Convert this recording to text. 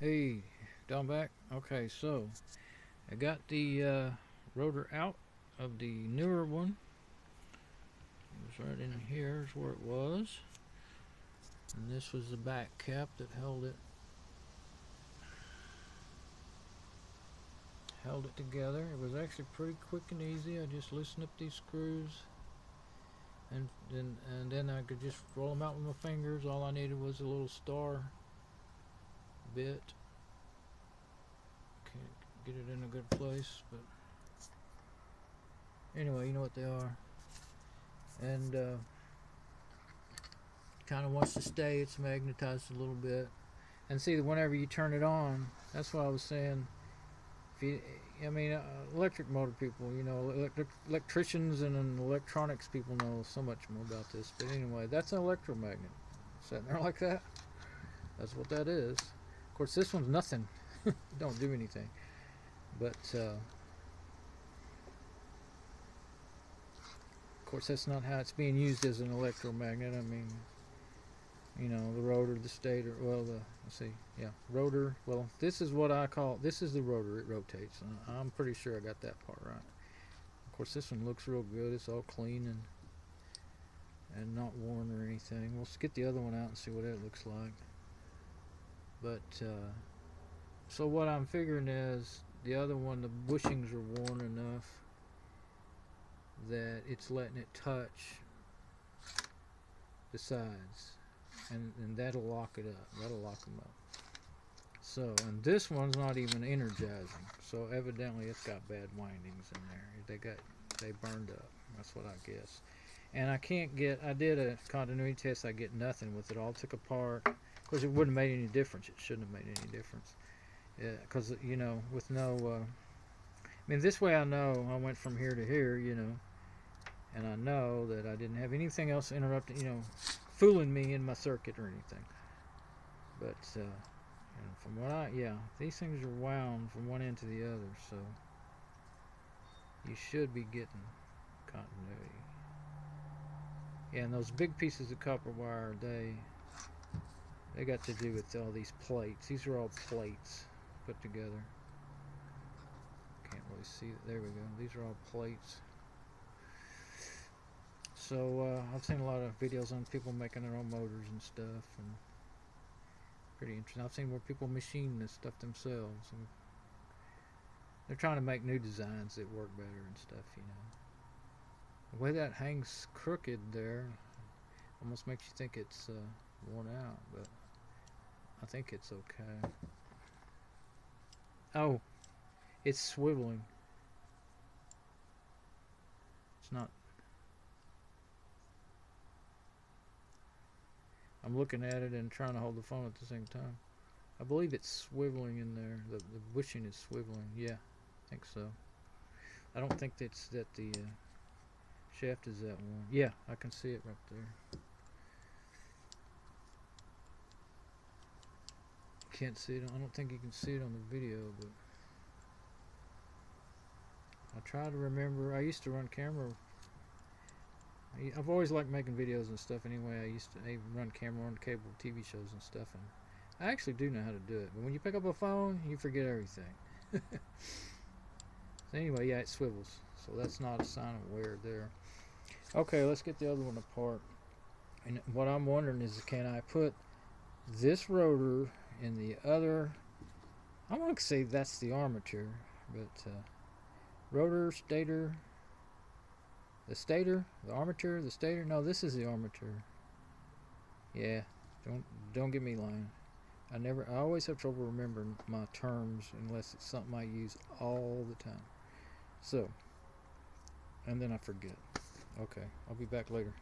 Hey, down back. Okay, so I got the uh, rotor out of the newer one. It was right in here is where it was. And this was the back cap that held it held it together. It was actually pretty quick and easy. I just loosened up these screws and then and then I could just roll them out with my fingers. All I needed was a little star bit. Can't get it in a good place, but anyway, you know what they are. And uh, kind of wants to stay. It's magnetized a little bit. And see, that whenever you turn it on, that's what I was saying. If you, I mean, uh, electric motor people, you know, electric, electricians and, and electronics people know so much more about this. But anyway, that's an electromagnet sitting there like that. That's what that is. Course, this one's nothing. Don't do anything. But uh, of course, that's not how it's being used as an electromagnet. I mean, you know, the rotor, the stator. Well, the let's see, yeah, rotor. Well, this is what I call. This is the rotor. It rotates. Uh, I'm pretty sure I got that part right. Of course, this one looks real good. It's all clean and and not worn or anything. We'll get the other one out and see what it looks like. But uh, so what I'm figuring is the other one, the bushings are worn enough that it's letting it touch the sides and, and that'll lock it up. That'll lock them up. So and this one's not even energizing so evidently it's got bad windings in there. They got they burned up. That's what I guess. And I can't get I did a continuity test I get nothing with it. All took apart because it wouldn't have made any difference. It shouldn't have made any difference. Because you know with no uh, I mean this way I know I went from here to here you know and I know that I didn't have anything else interrupting you know fooling me in my circuit or anything. But uh, from what I yeah these things are wound from one end to the other so you should be getting continuity. Yeah and those big pieces of copper wire they they got to do with all these plates. These are all plates put together. Can't really see it. There we go. These are all plates. So uh, I've seen a lot of videos on people making their own motors and stuff and pretty interesting. I've seen where people machine this stuff themselves and they're trying to make new designs that work better and stuff you know. The way that hangs crooked there almost makes you think it's uh, worn out but I think it's okay oh it's swiveling it's not I'm looking at it and trying to hold the phone at the same time. I believe it's swiveling in there. The, the bushing is swiveling. Yeah, I think so. I don't think that's that the uh, shaft is that one. Yeah, I can see it right there. Can't see it. I don't think you can see it on the video, but I try to remember. I used to run camera I've always liked making videos and stuff anyway. I used to run camera on cable TV shows and stuff, and I actually do know how to do it. But when you pick up a phone, you forget everything. so anyway, yeah, it swivels. So that's not a sign of wear there. Okay, let's get the other one apart. And what I'm wondering is, can I put this rotor in the other? I want to say that's the armature, but uh, rotor, stator, the stator, the armature, the stator. No, this is the armature. Yeah, don't don't get me lying. I never. I always have trouble remembering my terms unless it's something I use all the time. So, and then I forget. Okay, I'll be back later.